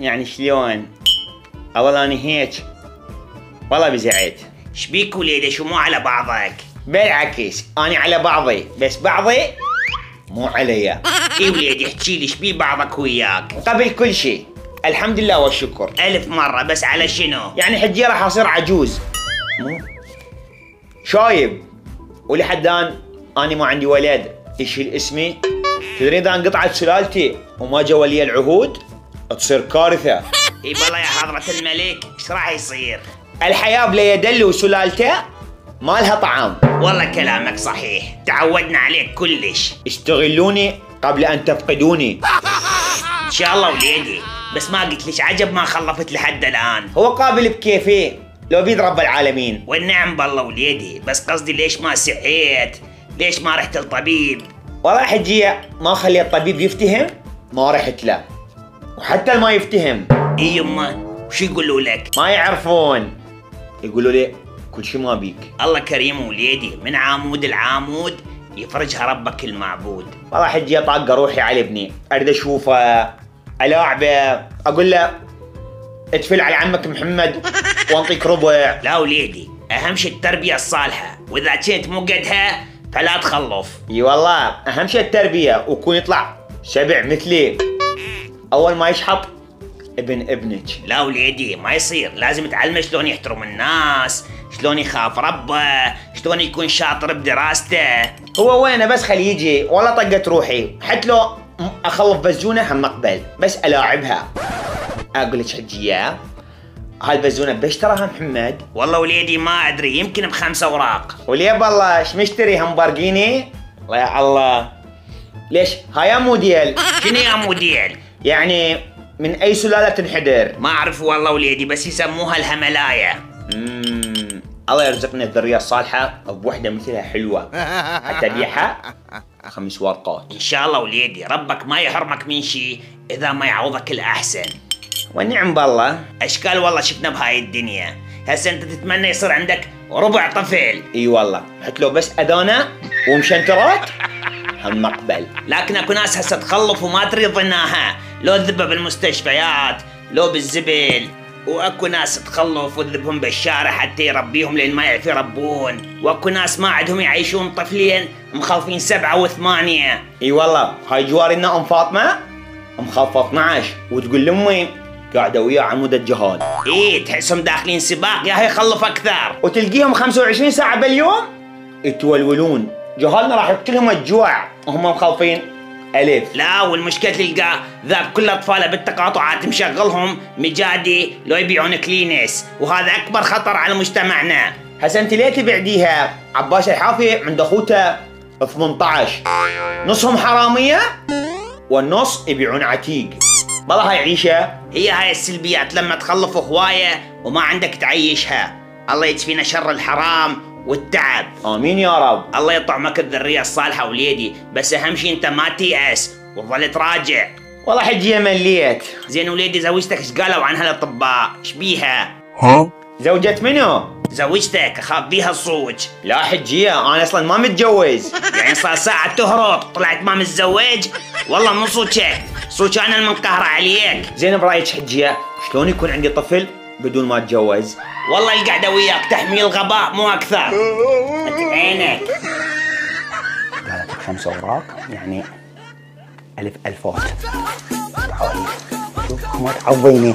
يعني شلون؟ والله اني هيك. والله بزعت شبيك وليدي شو مو على بعضك؟ بالعكس اني على بعضي. بس بعضي مو علي. اي وليدي احكي لي شبي بعضك وياك؟ قبل كل شيء الحمد لله والشكر. ألف مرة بس على شنو؟ يعني حجي راح أصير عجوز. مو؟ شايب. ولحد الآن اني ما عندي ولد. يشيل اسمي تدري إذا انقطعت سلالتي وما جا ولي العهود؟ تصير كارثة. إي بالله يا حضرة الملك إيش راح يصير؟ الحياة بلا يدل وسلالته ما لها طعام. والله كلامك صحيح. تعودنا عليك كلش. استغلوني قبل أن تفقدوني. إن شاء الله وليدي. بس ما قلت ليش عجب ما خلفت لحد الآن. هو قابل بكيفه لو بيد رب العالمين. والنعم بالله وليدي. بس قصدي ليش ما سعيت ليش ما رحت الطبيب والله حجية ما خلي الطبيب يفتهم ما رحت له. وحتى ما يفتهم. إي يما وش يقولوا لك؟ ما يعرفون. يقولوا لي كل شيء ما بيك. الله كريم وليدي من عامود العامود يفرجها ربك المعبود. والله حجية طاقة روحي على ابني. أريد أشوفه. الاعبه أقول له اتفل على عمك محمد وأنطيك ربع. لا وليدي أهم شيء التربية الصالحة. وإذا كنت مو قدها فلا تخلف. إي والله أهم شيء التربية ويكون يطلع شبع مثلي. أول ما يشحط ابن ابنك. لا وليدي ما يصير. لازم تعلمه شلون يحترم الناس شلون يخاف ربه شلون يكون شاطر بدراسته. هو وينه بس؟ خلي يجي. والله طقت روحي. حتى لو اخلف بزونه هم أقبل. بس ألاعبها. أقول لك حجيه هالبزونه بيشتراها محمد؟ والله وليدي ما أدري يمكن بخمسة أوراق. وليه بالله إيش مشتري همبرجيني الله يا الله. ليش؟ هاي موديل شنو يا موديل يعني من أي سلالة تنحدر؟ ما أعرف والله وليدي بس يسموها الهملاية. مم. الله يرزقنا الذرية الصالحة بوحدة مثلها حلوة. حتى ابيعها خمس ورقات. إن شاء الله وليدي ربك ما يحرمك من شيء إذا ما يعوضك الأحسن. والنعم بالله. أشكال والله شفنا بهاي الدنيا. هسه أنت تتمنى يصير عندك ربع طفل. إي والله. حتى لو بس أذانة ومشنترات. هم مقبل. لكن أكو ناس هسه تخلف وما تريد ظناها. لو ذبة بالمستشفيات لو بالزبل وأكو ناس تخلف وتذبهم بالشارع حتى يربيهم لأن ما يعرف يربون. وأكو ناس ما عندهم يعيشون طفلين مخلفين سبعة وثمانية. إي والله هاي جوارنا أم فاطمة؟ مخلفه 12 وتقول لامي قاعدة وياه عمود الجهاد. إيه تحسهم داخلين سباق. يا هي خلف أكثر. وتلقيهم 25 ساعة باليوم؟ يتولولون. جهالنا راح يقتلهم الجوع. وهم مخلفين ألف. لا والمشكلة تلقى ذاك كل أطفاله بالتقاطعات مشغلهم مجادي لو يبيعون كلينس وهذا أكبر خطر على مجتمعنا. هسه أنت ليه تبعديها؟ عباس الحافي عند أخوته 18 نصهم حرامية والنص يبيعون عتيق. والله هاي عيشة. هي هاي السلبيات لما تخلف هواية وما عندك تعيشها. الله يكفينا شر الحرام والتعب. آمين يا رب. الله يطعمك الذرية الصالحة وليدي بس أهم شيء أنت ما تيأس وتظل تراجع. والله حجيه مليت زين وليدي زوجتك إيش قالوا عنها الأطباء؟ إيش بيها؟ زوجة منو؟ زوجتك أخاف بيها الصوج. لا حجيه أنا أصلا ما متجوز. يعني صار ساعة تهرب طلعت ما متزوج. والله مو صوتك صوتك أنا المنقهرة عليك. زين برأيك حجيه شلون يكون عندي طفل؟ بدون ما تجوز. والله القعده وياك تحمي الغباء مو أكثر. عينك قالت خمسة اوراق يعني ألف الفوت شوف ما تعضيني